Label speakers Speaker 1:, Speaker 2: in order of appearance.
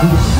Speaker 1: 아.